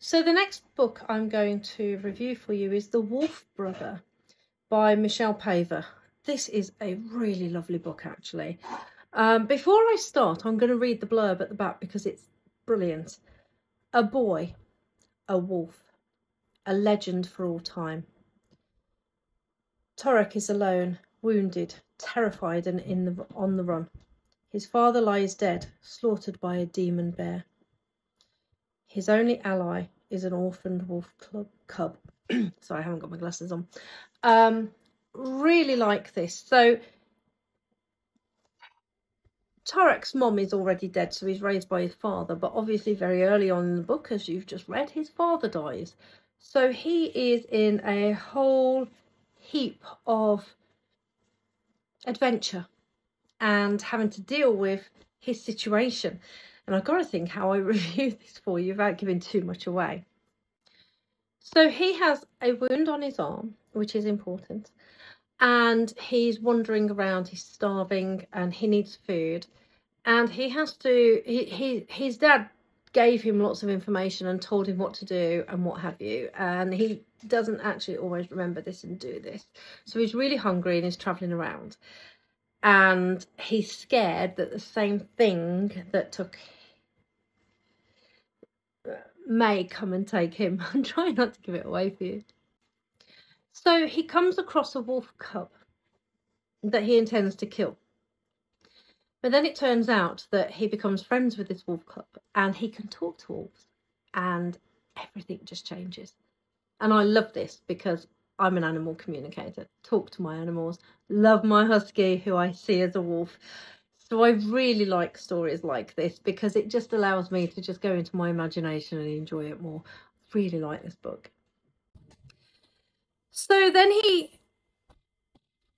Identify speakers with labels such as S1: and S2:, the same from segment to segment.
S1: So the next book I'm going to review for you is The Wolf Brother by Michelle Paver. This is a really lovely book actually. Um, before I start, I'm going to read the blurb at the back because it's brilliant. A boy, a wolf, a legend for all time. Torak is alone, wounded, terrified and in the, on the run. His father lies dead, slaughtered by a demon bear. His only ally is an orphaned wolf club, cub. Sorry, I haven't got my glasses on. Um, really like this. So Torak's mom is already dead, so he's raised by his father. But obviously, very early on in the book, as you've just read, his father dies. So he is in a whole heap of adventure and having to deal with his situation. And I've got to think how I review this for you without giving too much away. So he has a wound on his arm, which is important. And he's wandering around, he's starving and he needs food. And he has to, he, he his dad gave him lots of information and told him what to do and what have you. And he doesn't actually always remember this and do this. So he's really hungry and he's travelling around. And he's scared that the same thing that took may come and take him. I'm trying not to give it away for you. So he comes across a wolf cub that he intends to kill. But then it turns out that he becomes friends with this wolf cub and he can talk to wolves and everything just changes. And I love this because I'm an animal communicator. Talk to my animals. Love my husky who I see as a wolf. So I really like stories like this because it just allows me to just go into my imagination and enjoy it more. Really like this book. So then he,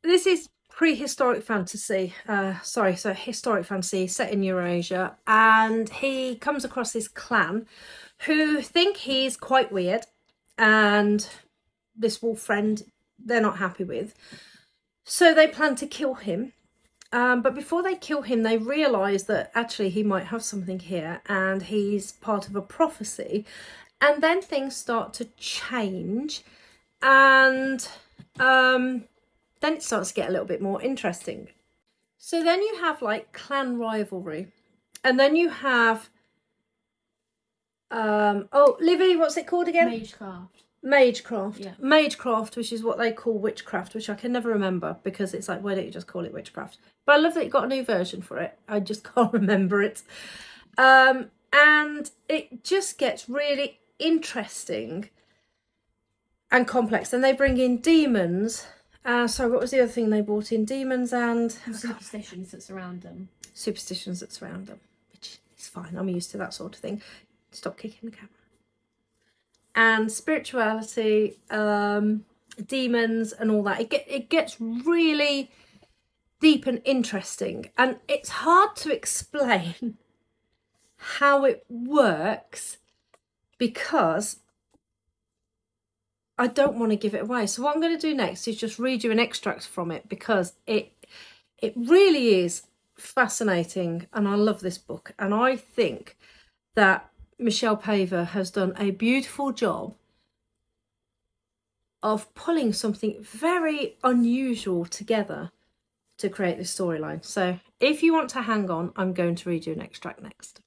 S1: this is prehistoric fantasy, uh, sorry, so historic fantasy set in Eurasia. And he comes across this clan who think he's quite weird and this wolf friend they're not happy with. So they plan to kill him um, but before they kill him, they realise that actually he might have something here and he's part of a prophecy. And then things start to change and um, then it starts to get a little bit more interesting. So then you have like clan rivalry and then you have, um, oh, Livy, what's it called again?
S2: Magecraft.
S1: Magecraft.
S2: Yeah.
S1: Magecraft, which is what they call witchcraft, which I can never remember because it's like, why don't you just call it witchcraft? But I love that you got a new version for it. I just can't remember it. Um, and it just gets really interesting and complex. And they bring in demons. Uh, sorry, what was the other thing they brought in? Demons and...
S2: Superstitions that surround them.
S1: Superstitions that surround them, which is fine. I'm used to that sort of thing. Stop kicking the camera and spirituality, um, demons and all that. It, get, it gets really deep and interesting and it's hard to explain how it works because I don't want to give it away. So what I'm going to do next is just read you an extract from it because it it really is fascinating and I love this book and I think that Michelle Paver has done a beautiful job of pulling something very unusual together to create this storyline. So if you want to hang on, I'm going to read you an extract next.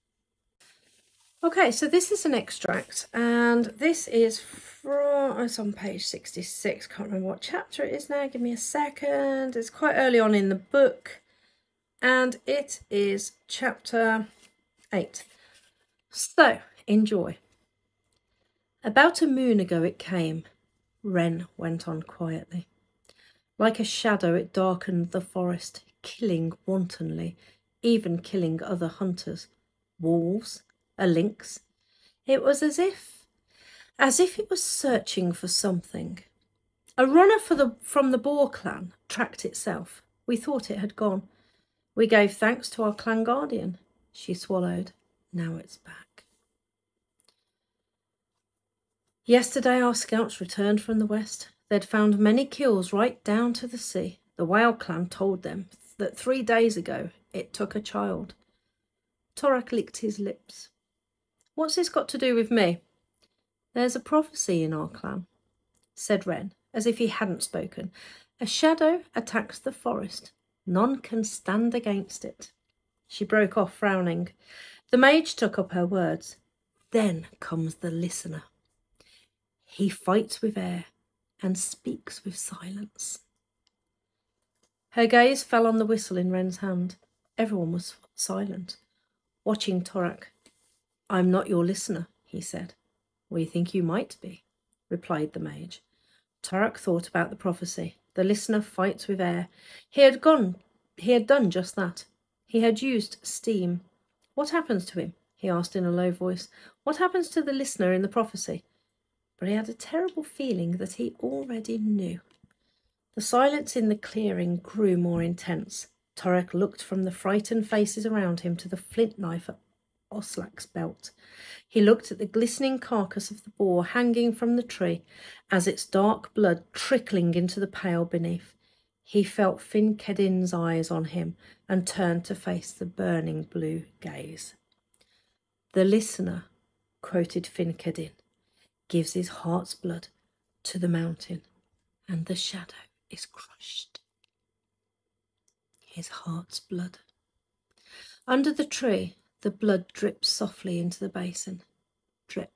S1: Okay, so this is an extract and this is from, it's on page 66, can't remember what chapter it is now, give me a second. It's quite early on in the book and it is chapter 8. So, enjoy. About a moon ago it came, Renn went on quietly. Like a shadow it darkened the forest, killing wantonly, even killing other hunters, wolves, a lynx. It was as if, as if it was searching for something. A runner for the, from the Boar clan tracked itself. We thought it had gone. We gave thanks to our clan guardian. She swallowed. Now it's back. Yesterday our scouts returned from the west. They'd found many kills right down to the sea. The whale clan told them that three days ago it took a child. Torak licked his lips. What's this got to do with me? There's a prophecy in our clan, said Renn, as if he hadn't spoken. A shadow attacks the forest. None can stand against it. She broke off, frowning. The mage took up her words. Then comes the listener. He fights with air and speaks with silence. Her gaze fell on the whistle in Renn's hand. Everyone was silent, watching Torak. I'm not your listener, he said. We think you might be, replied the mage. Torak thought about the prophecy. The listener fights with air. He had gone he had done just that. He had used steam. What happens to him? he asked in a low voice. What happens to the listener in the prophecy? But he had a terrible feeling that he already knew. The silence in the clearing grew more intense. Torak looked from the frightened faces around him to the flint knife at Oslak's belt. He looked at the glistening carcass of the boar hanging from the tree as its dark blood trickling into the pail beneath. He felt Fin-Kedinn's eyes on him and turned to face the burning blue gaze. The listener, quoted Fin-Kedinn, gives his heart's blood to the mountain, and the shadow is crushed. His heart's blood. Under the tree, the blood drips softly into the basin. Drip,